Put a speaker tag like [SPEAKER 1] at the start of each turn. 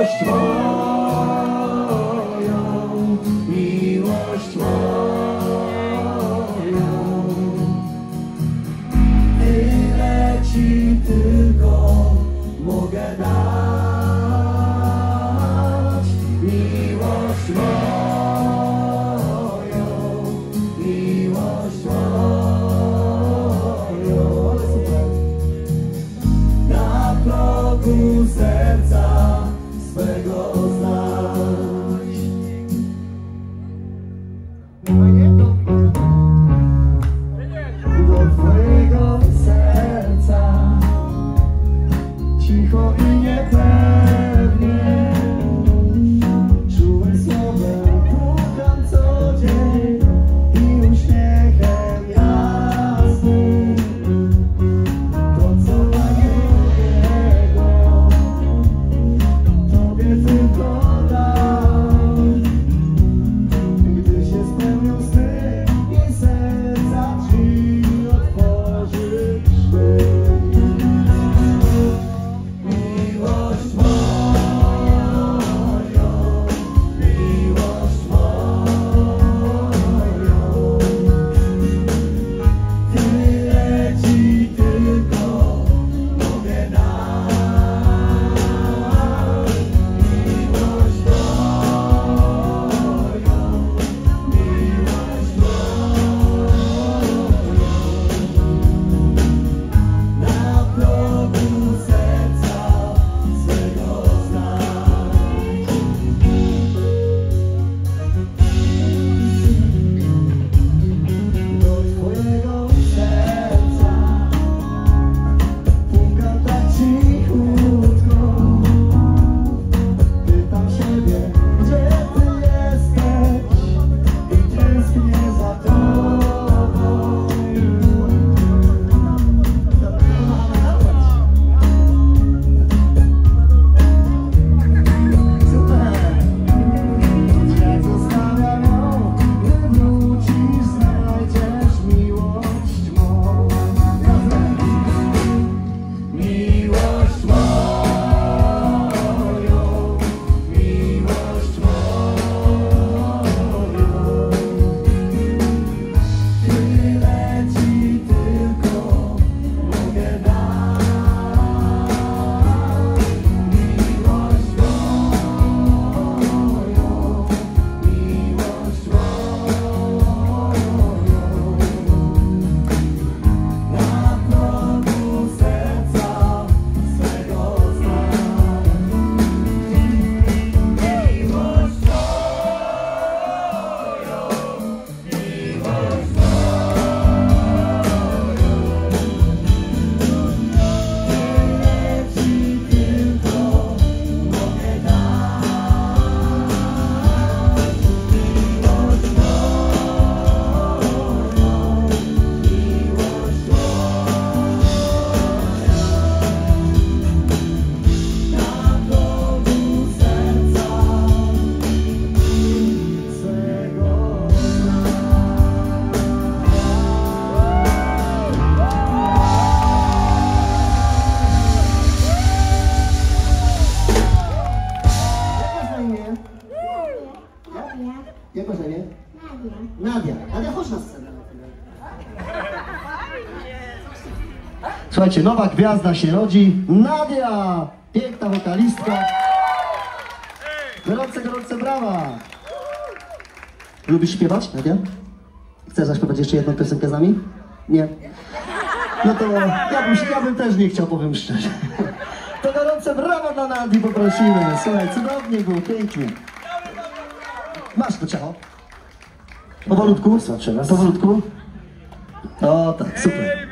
[SPEAKER 1] as
[SPEAKER 2] tuas
[SPEAKER 1] Jak masz na imię?
[SPEAKER 2] Nadia.
[SPEAKER 1] Nadia. Nadia, chodź na scenę. Słuchajcie, nowa gwiazda się rodzi. Nadia! Piękna wokalistka. Gorące, gorące brawa. Lubisz śpiewać, Nadia? Chcesz zaśpiewać jeszcze jedną piosenkę z nami? Nie? No to ja bym, ja bym też nie chciał, powiem szczerze. To gorące brawa dla Nadii poprosimy. Słuchaj, cudownie było, pięknie. Masz to ciało. Powolutku. Powolutku. O tak, super.